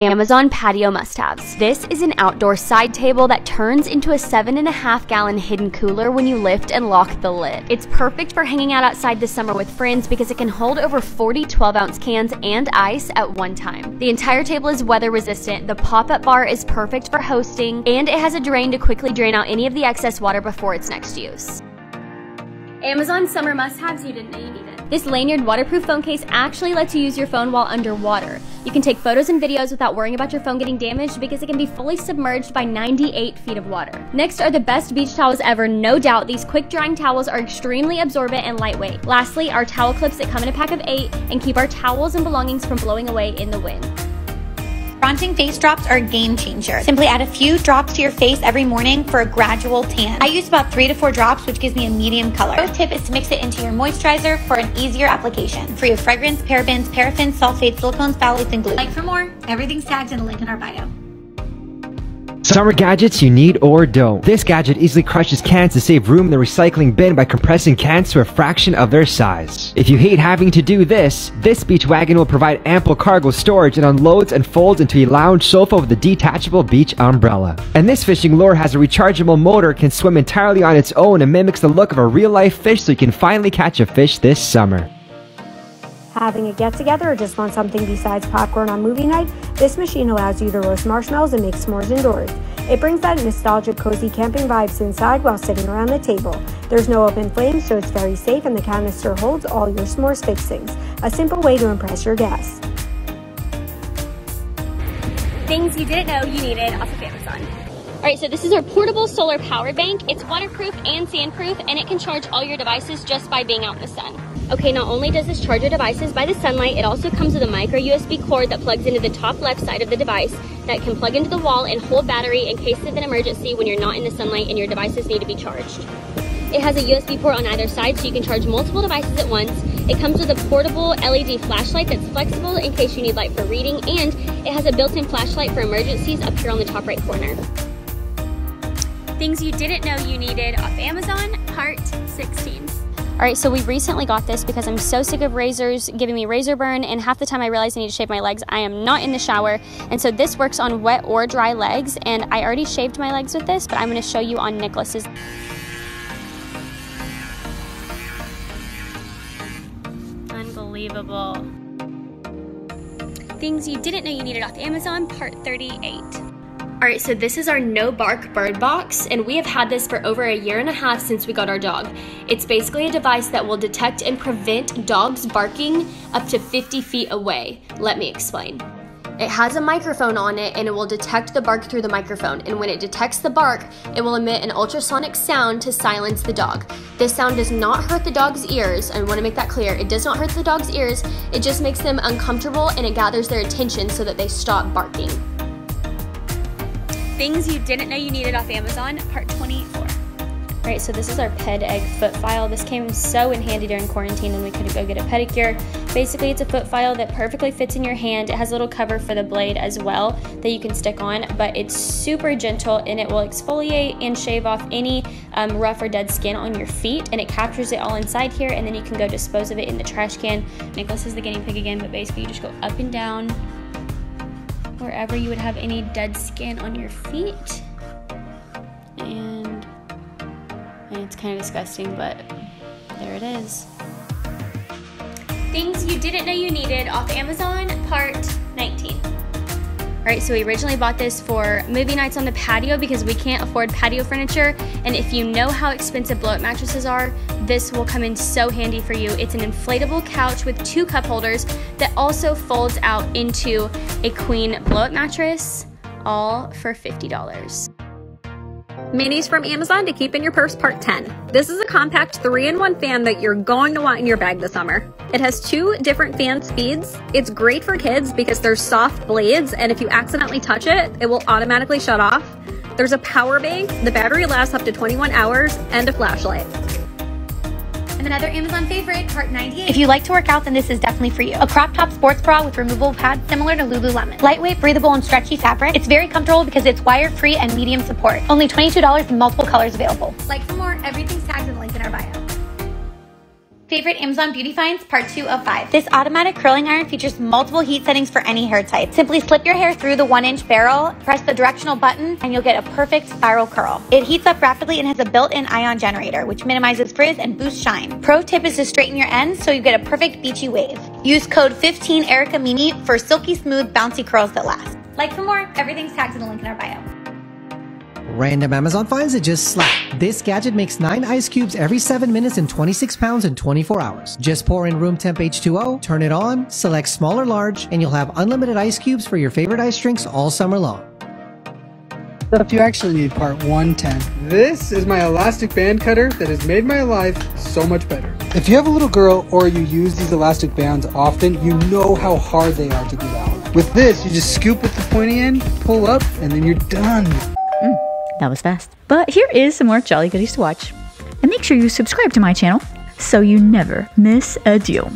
Amazon patio must-haves. This is an outdoor side table that turns into a seven and a half gallon hidden cooler when you lift and lock the lid. It's perfect for hanging out outside this summer with friends because it can hold over 40 12 ounce cans and ice at one time. The entire table is weather resistant, the pop-up bar is perfect for hosting, and it has a drain to quickly drain out any of the excess water before its next use. Amazon summer must-haves you didn't know you needed. This lanyard waterproof phone case actually lets you use your phone while underwater. You can take photos and videos without worrying about your phone getting damaged because it can be fully submerged by 98 feet of water. Next are the best beach towels ever, no doubt. These quick drying towels are extremely absorbent and lightweight. Lastly, our towel clips that come in a pack of eight and keep our towels and belongings from blowing away in the wind. Bronzing face drops are a game changer. Simply add a few drops to your face every morning for a gradual tan. I use about three to four drops, which gives me a medium color. Pro tip is to mix it into your moisturizer for an easier application. Free of fragrance, parabens, paraffins, sulfates, silicones, phthalates, and glue. Like for more, everything's tagged in the link in our bio. Summer gadgets you need or don't. This gadget easily crushes cans to save room in the recycling bin by compressing cans to a fraction of their size. If you hate having to do this, this beach wagon will provide ample cargo storage and unloads and folds into a lounge sofa with a detachable beach umbrella. And this fishing lure has a rechargeable motor, can swim entirely on its own and mimics the look of a real life fish so you can finally catch a fish this summer. Having a get together or just want something besides popcorn on movie night, this machine allows you to roast marshmallows and make s'mores indoors. It brings that nostalgic, cozy camping vibes inside while sitting around the table. There's no open flame, so it's very safe, and the canister holds all your s'mores fixings. A simple way to impress your guests. Things you didn't know you needed off of Amazon. All right, so this is our portable solar power bank. It's waterproof and sandproof, and it can charge all your devices just by being out in the sun. Okay, not only does this charge your devices by the sunlight, it also comes with a micro USB cord that plugs into the top left side of the device that can plug into the wall and hold battery in case of an emergency when you're not in the sunlight and your devices need to be charged. It has a USB port on either side so you can charge multiple devices at once. It comes with a portable LED flashlight that's flexible in case you need light for reading, and it has a built-in flashlight for emergencies up here on the top right corner. Things you didn't know you needed off Amazon, part 16. All right, so we recently got this because I'm so sick of razors giving me razor burn, and half the time I realize I need to shave my legs, I am not in the shower. And so this works on wet or dry legs, and I already shaved my legs with this, but I'm gonna show you on Nicholas's. Unbelievable. Things you didn't know you needed off Amazon, part 38. All right, so this is our no bark bird box, and we have had this for over a year and a half since we got our dog. It's basically a device that will detect and prevent dogs barking up to 50 feet away. Let me explain. It has a microphone on it and it will detect the bark through the microphone. And when it detects the bark, it will emit an ultrasonic sound to silence the dog. This sound does not hurt the dog's ears. I want to make that clear. It does not hurt the dog's ears. It just makes them uncomfortable and it gathers their attention so that they stop barking. Things you didn't know you needed off Amazon, part 24. All right, so this is our ped egg foot file. This came so in handy during quarantine when we couldn't go get a pedicure. Basically, it's a foot file that perfectly fits in your hand. It has a little cover for the blade as well that you can stick on, but it's super gentle and it will exfoliate and shave off any um, rough or dead skin on your feet, and it captures it all inside here, and then you can go dispose of it in the trash can. Nicholas is the guinea pig again, but basically you just go up and down wherever you would have any dead skin on your feet. And, and it's kind of disgusting, but there it is. Things you didn't know you needed off Amazon, part 19. Right, so we originally bought this for movie nights on the patio because we can't afford patio furniture. And if you know how expensive blow up mattresses are, this will come in so handy for you. It's an inflatable couch with two cup holders that also folds out into a queen blow up mattress, all for $50. Minis from Amazon to keep in your purse part 10. This is a compact 3-in-1 fan that you're going to want in your bag this summer. It has two different fan speeds. It's great for kids because there's soft blades and if you accidentally touch it, it will automatically shut off. There's a power bank, the battery lasts up to 21 hours, and a flashlight. And another Amazon favorite, part 98. If you like to work out, then this is definitely for you. A crop top sports bra with removable pads similar to Lululemon. Lightweight, breathable, and stretchy fabric. It's very comfortable because it's wire-free and medium support. Only $22 in multiple colors available. Like for more, everything's tagged in the link in our bio. Favorite Amazon beauty finds, part two of five. This automatic curling iron features multiple heat settings for any hair type. Simply slip your hair through the one inch barrel, press the directional button, and you'll get a perfect spiral curl. It heats up rapidly and has a built-in ion generator, which minimizes frizz and boosts shine. Pro tip is to straighten your ends so you get a perfect beachy wave. Use code 15 Erica Mimi for silky smooth bouncy curls that last. Like for more, everything's tagged in the link in our bio. Random Amazon finds that just slap. This gadget makes 9 ice cubes every 7 minutes and 26 pounds in 24 hours. Just pour in room temp H2O, turn it on, select small or large, and you'll have unlimited ice cubes for your favorite ice drinks all summer long. So if you actually need, part 110. This is my elastic band cutter that has made my life so much better. If you have a little girl or you use these elastic bands often, you know how hard they are to get out. With this, you just scoop with the pointy end, pull up, and then you're done. That was fast. But here is some more jolly goodies to watch. And make sure you subscribe to my channel so you never miss a deal.